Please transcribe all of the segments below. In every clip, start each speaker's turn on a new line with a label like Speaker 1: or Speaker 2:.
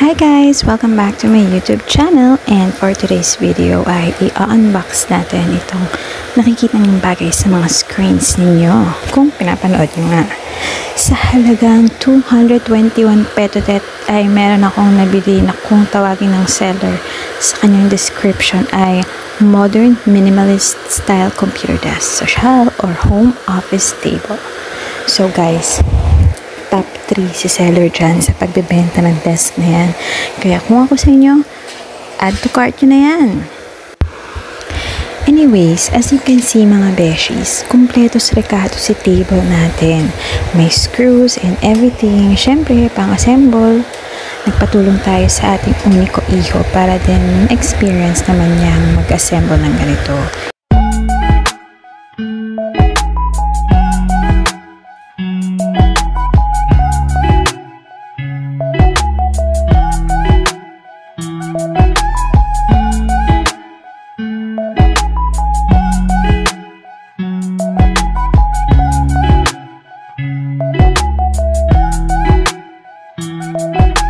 Speaker 1: Hi guys! Welcome back to my YouTube channel and for today's video ay i-unbox natin itong nakikita ng bagay sa mga screens ninyo kung pinapanood nyo nga. Sa halagang 221 petotet ay meron akong nabili na kung tawagin ng seller sa kanyang description ay modern minimalist style computer desk, social or home office table. So guys, top 3 si seller dyan sa pagbebenta ng desk na yan. Kaya kung ako sa inyo, add to cart nyo na yan. Anyways, as you can see mga beshies, kumpleto sa rekado si table natin. May screws and everything. Siyempre, pang-assemble. Nagpatulong tayo sa ating uniko iho para din experience naman niyang mag-assemble ng ganito. Música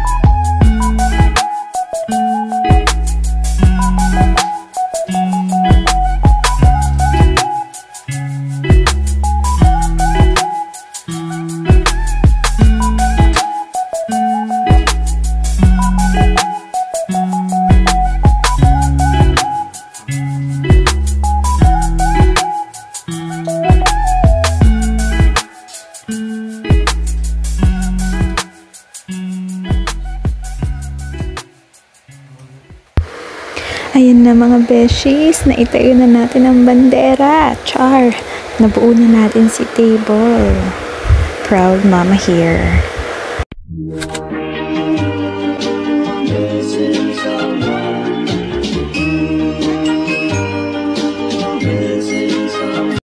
Speaker 1: Ayan na mga beshies, naitayo na natin ang bandera. Char! Nabuo na natin si table. Proud mama here.